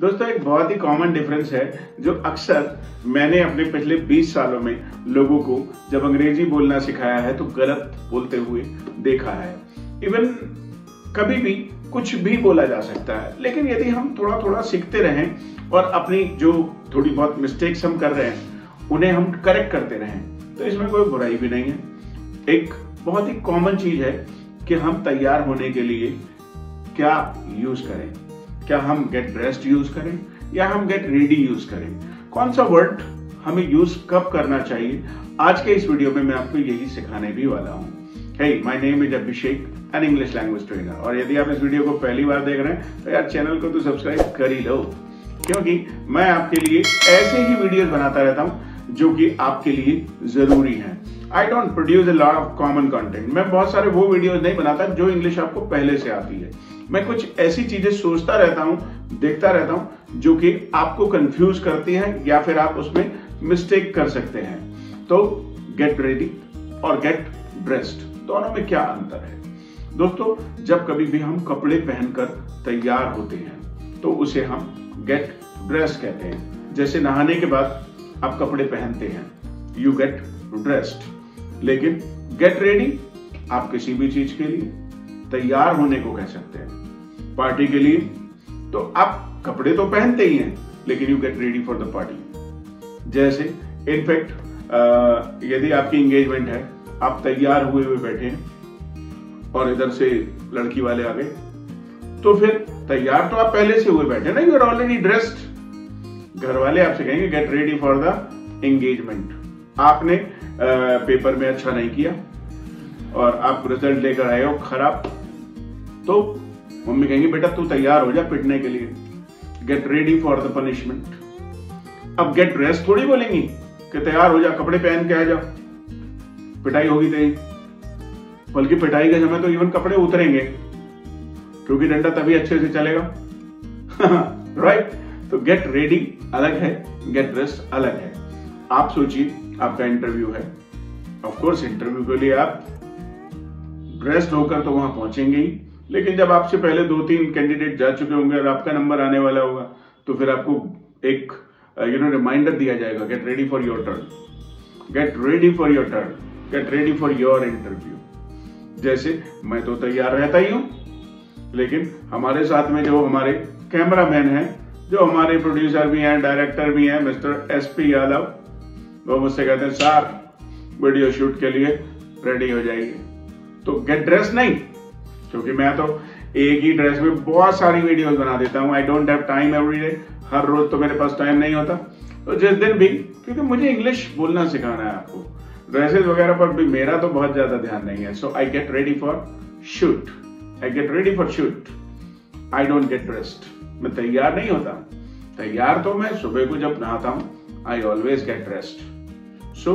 दोस्तों, एक बहुत ही कॉमन डिफरेंस है जो अक्सर मैंने अपने पिछले 20 सालों में लोगों को जब अंग्रेज़ी बोलना सिखाया है तो गलत बोलते हुए देखा है। इवन कभी भी कुछ भी बोला जा सकता है, लेकिन यदि हम थोड़ा थोड़ा सीखते रहें और अपनी जो थोड़ी बहुत मिस्टेक्स हम कर रहे हैं, उन्हें हम करेक्ट करते रहें तो इसमें कोई बुराई भी नहीं है। एक बहुत ही कॉमन चीज़ है कि हम तैयार होने के लिए क्या यूज़ करें। क्या हम गेट ड्रेस्ड यूज़ करें या हम गेट रेडी यूज़ करें? कौन सा वर्ड हमें यूज़ कब करना चाहिए? आज के इस वीडियो में मैं आपको यही सिखाने भी वाला हूँ। My name is Abhishek an English language trainer और यदि आप इस वीडियो को पहली बार देख रहे हैं तो यार चैनल को तो सब्सक्राइब कर ही लो। क्योंकि मैं आपके लिए ऐसे ही वीडियोस बनाता रहता हूँ, जो कि आपके लिए ज़रूरी हैं। I don't produce a lot of common content मैं बहुत सारे वो वीडियोस नहीं बनाता, जो इंग्लिश आपको पहले से आती है। मैं कुछ ऐसी चीज़ें सोचता रहता हूँ, देखता रहता हूँ, जो कि आपको कंफ्यूज करती हैं या फिर आप उसमें मिस्टेक कर सकते हैं। तो गेट रेडी और गेट ड्रेस्ड दोनों में क्या अंतर है? दोस्तों, जब कभी भी हम कपड़े पहनकर तैयार होते हैं तो उसे हम गेट ड्रेस कहते हैं। जैसे नहाने के बाद आप कपड़े पहनते हैं यू गेट ड्रेस्ड लेकिन गेट रेडी आप किसी भी चीज़ के लिए तैयार होने को कह सकते हैं। पार्टी के लिए। तो आप कपड़े तो पहनते ही हैं, लेकिन you get ready for the party जैसे इनफैक्ट यदि आपकी इंगेजमेंट है, आप तैयार हुए हुए बैठे हैं, और इधर से लड़की वाले आ गए तो फिर तैयार तो आप पहले से हुए बैठे ना यू आर ऑलरेडी ड्रेस्ड घर वाले आपसे कहेंगे get ready for the engagement आपने पेपर में अच्छा नहीं किया, और आप रिज़ल्ट लेकर आए हो खराब। तो मम्मी कहेंगे, बेटा, तू तैयार हो जा पिटने के लिए। Get ready for the punishment अब गेट ड्रेस थोड़ी बोलेंगी कि तैयार हो जा, कपड़े पहन के आ जा। पिटाई होगी तेरी। बल्कि पिटाई के समय तो इवन कपड़े उतरेंगे, क्योंकि डंडा तभी अच्छे से चलेगा। राइट तो गेट रेडी अलग है गेट ड्रेस अलग है। आप सोचिए, आपका इंटरव्यू है। ऑफ़ कोर्स इंटरव्यू के लिए आप ड्रेस्ड होकर तो वहाँ पहुँचेंगे ही। लेकिन जब आपसे पहले दो तीन कैंडिडेट जा चुके होंगे और आपका नंबर आने वाला होगा तो फिर आपको एक यू नो रिमाइंडर दिया जाएगा get ready for your turn get ready for your turn get ready for your interview जैसे मैं तो तैयार रहता ही हूँ, लेकिन हमारे साथ में जो हमारे कैमरा मैन है, जो हमारे प्रोड्यूसर भी हैं डायरेक्टर भी हैं मिस्टर एस पी यादव वो मुझसे कहते हैं सर वीडियो शूट के लिए रेडी हो जाइए. तो गेट ड्रेस नहीं क्योंकि मैं तो एक ही ड्रेस में बहुत सारी वीडियोस बना देता हूँ। I don't have time every day हर रोज तो मेरे पास टाइम नहीं होता। तो जिस दिन भी, क्योंकि मुझे इंग्लिश बोलना सिखाना है आपको। ड्रेसेस वगैरह पर भी मेरा तो बहुत ज़्यादा ध्यान नहीं है। So I get ready for shoot I get ready for shoot I don't get dressed मैं तैयार नहीं होता। तैयार तो मैं सुबह को जब नहाता हूँ I always get dressed so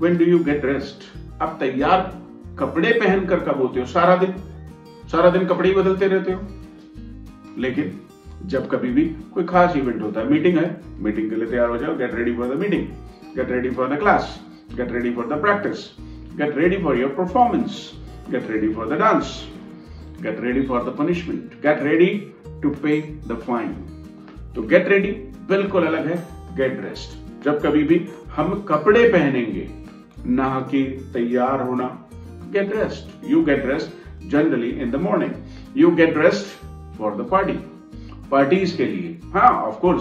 when do you get dressed अब तैयार कपड़े पहनकर कब होते हो? सारा दिन। सारा दिन कपड़े ही बदलते रहते हो। लेकिन जब कभी भी कोई खास इवेंट होता है मीटिंग है मीटिंग के लिए तैयार हो जाओ get ready for the meeting get ready for the class get ready for the practice get ready for your performance get ready for the dance get ready for the punishment get ready to pay the fine तो get ready बिल्कुल अलग है get dressed जब कभी भी हम कपड़े पहनेंगे, नहा के तैयार होना get dressed. You get dressed generally in the morning. You get dressed for the party. Parties के लिए हाँ ऑफ़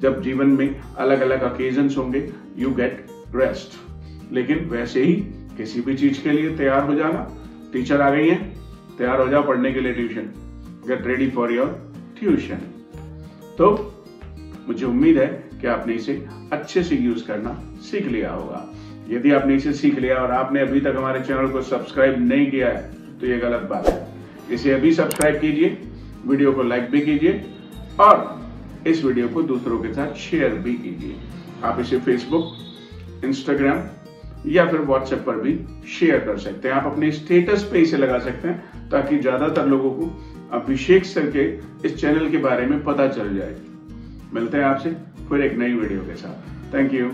जब जीवन में अलग अलग ओकेजन होंगे यू गेट रेस्ट लेकिन वैसे ही किसी भी चीज़ के लिए तैयार हो जाना टीचर आ गई है, तैयार हो जाओ पढ़ने के लिए tuition get ready for your tuition तो मुझे उम्मीद है कि आपने इसे अच्छे से यूज़ करना सीख लिया होगा यदि आपने इसे सीख लिया और आपने अभी तक हमारे चैनल को सब्सक्राइब नहीं किया है तो ये गलत बात है। इसे अभी सब्सक्राइब कीजिए, वीडियो को लाइक भी कीजिए और इस वीडियो को दूसरों के साथ शेयर भी कीजिए। आप इसे फेसबुक इंस्टाग्राम या फिर व्हाट्सएप पर भी शेयर कर सकते हैं। आप अपने स्टेटस पे इसे लगा सकते हैं ताकि ज़्यादातर लोगों को अभिषेक सर के इस चैनल के बारे में पता चल जाए। मिलते हैं आपसे फिर एक नई वीडियो के साथ। Thank you